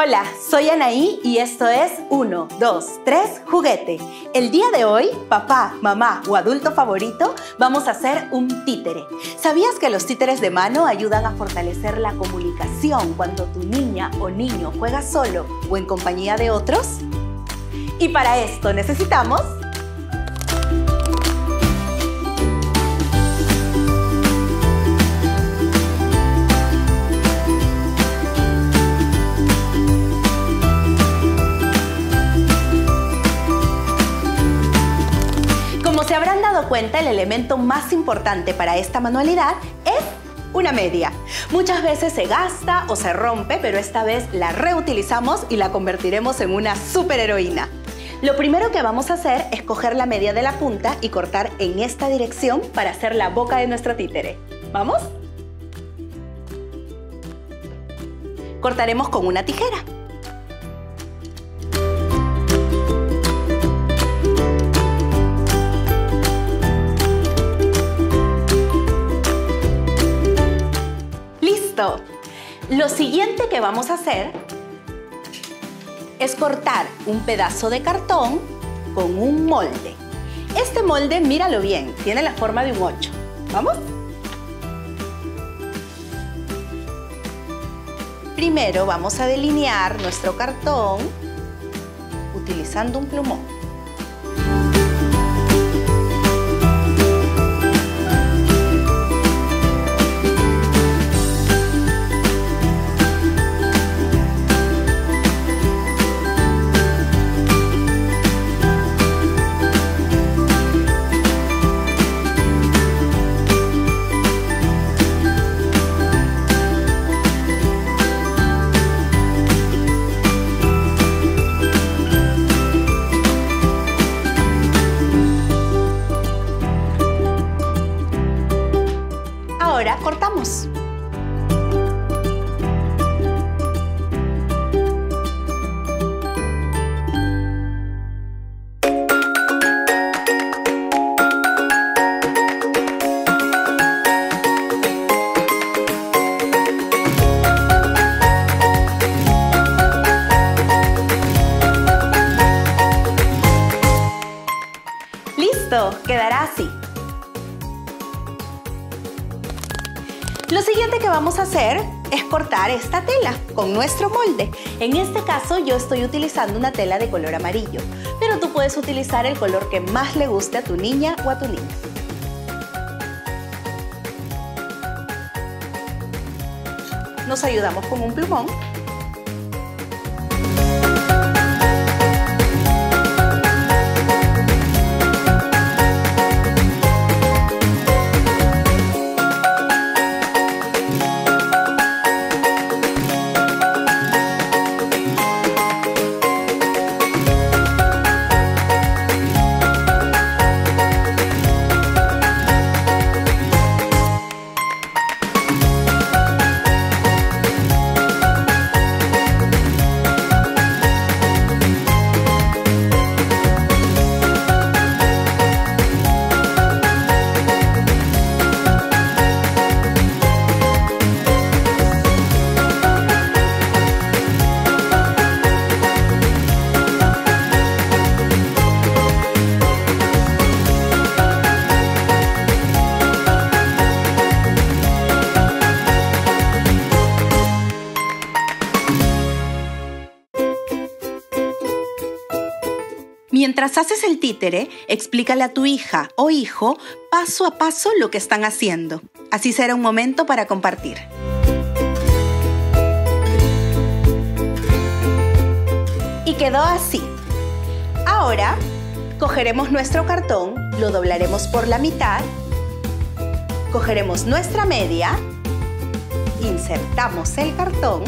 Hola, soy Anaí y esto es 1, 2, 3, juguete. El día de hoy, papá, mamá o adulto favorito, vamos a hacer un títere. ¿Sabías que los títeres de mano ayudan a fortalecer la comunicación cuando tu niña o niño juega solo o en compañía de otros? Y para esto necesitamos se habrán dado cuenta, el elemento más importante para esta manualidad es una media. Muchas veces se gasta o se rompe, pero esta vez la reutilizamos y la convertiremos en una superheroína. Lo primero que vamos a hacer es coger la media de la punta y cortar en esta dirección para hacer la boca de nuestro títere. ¿Vamos? Cortaremos con una tijera. Lo siguiente que vamos a hacer es cortar un pedazo de cartón con un molde. Este molde, míralo bien, tiene la forma de un 8. ¿Vamos? Primero vamos a delinear nuestro cartón utilizando un plumón. Lo siguiente que vamos a hacer es cortar esta tela con nuestro molde. En este caso yo estoy utilizando una tela de color amarillo, pero tú puedes utilizar el color que más le guste a tu niña o a tu niño. Nos ayudamos con un plumón Mientras haces el títere, explícale a tu hija o hijo paso a paso lo que están haciendo. Así será un momento para compartir. Y quedó así. Ahora, cogeremos nuestro cartón, lo doblaremos por la mitad, cogeremos nuestra media, insertamos el cartón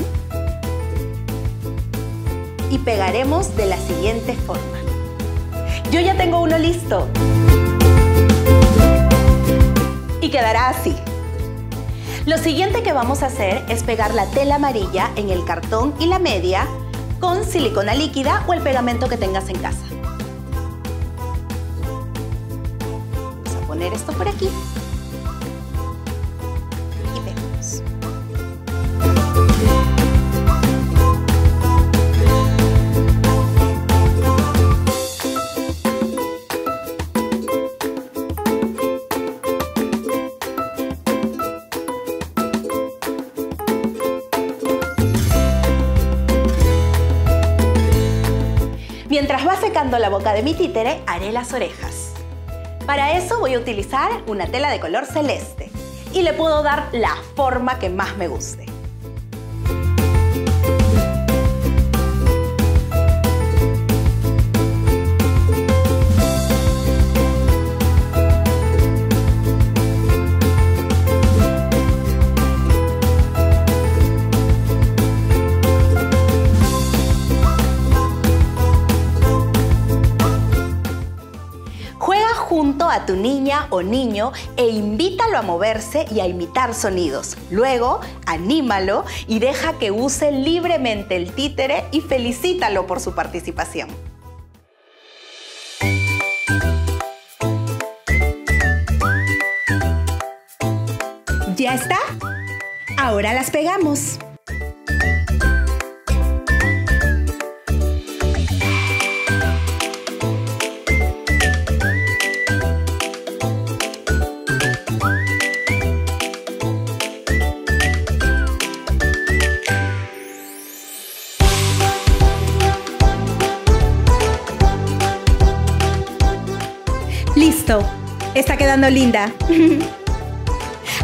y pegaremos de la siguiente forma. Yo ya tengo uno listo. Y quedará así. Lo siguiente que vamos a hacer es pegar la tela amarilla en el cartón y la media con silicona líquida o el pegamento que tengas en casa. Vamos a poner esto por aquí. La boca de mi títere, haré las orejas. Para eso voy a utilizar una tela de color celeste y le puedo dar la forma que más me guste. Tu niña o niño e invítalo a moverse y a imitar sonidos. Luego, anímalo y deja que use libremente el títere y felicítalo por su participación. ¿Ya está? Ahora las pegamos. Linda.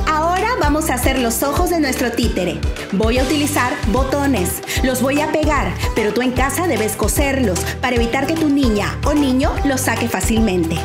Ahora vamos a hacer los ojos de nuestro títere. Voy a utilizar botones. Los voy a pegar, pero tú en casa debes coserlos para evitar que tu niña o niño los saque fácilmente.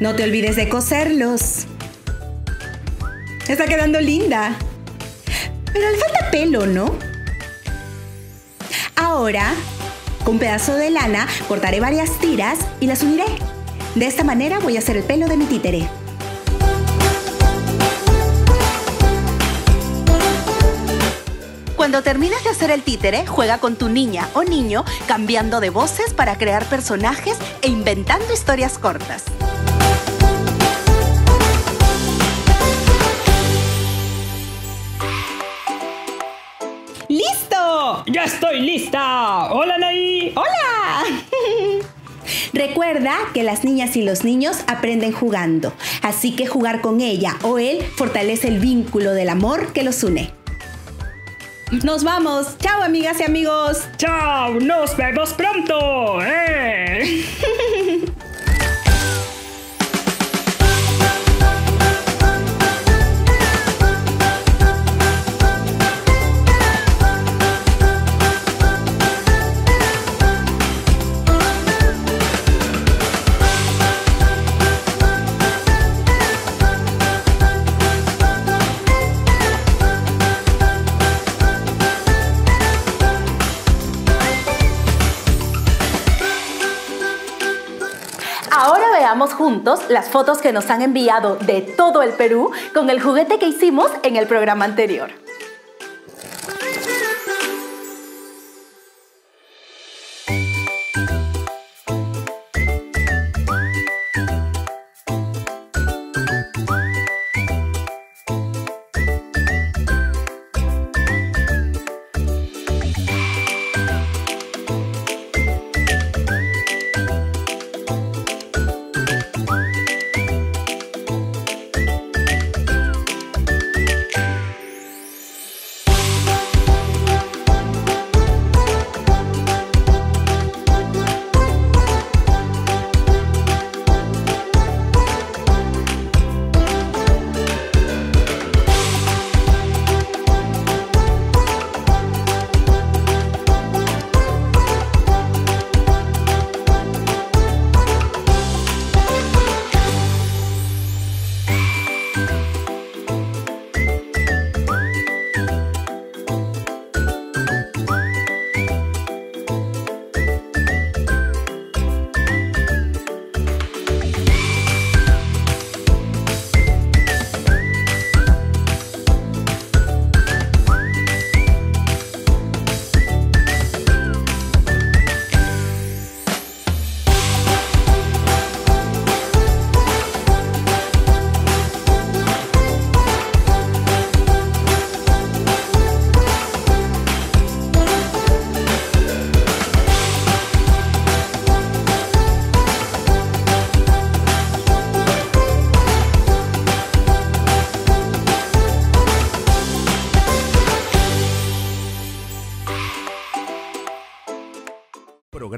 No te olvides de coserlos. Está quedando linda. Pero le falta pelo, ¿no? Ahora, con un pedazo de lana, cortaré varias tiras y las uniré. De esta manera voy a hacer el pelo de mi títere. Cuando termines de hacer el títere, juega con tu niña o niño cambiando de voces para crear personajes e inventando historias cortas. Recuerda que las niñas y los niños aprenden jugando, así que jugar con ella o él fortalece el vínculo del amor que los une. Nos vamos. Chao, amigas y amigos. ¡Chao! ¡Nos vemos pronto! ¡Eh! juntos las fotos que nos han enviado de todo el Perú con el juguete que hicimos en el programa anterior.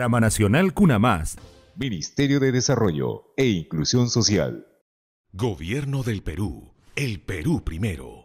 Programa Nacional Cuna Más. Ministerio de Desarrollo e Inclusión Social. Gobierno del Perú. El Perú primero.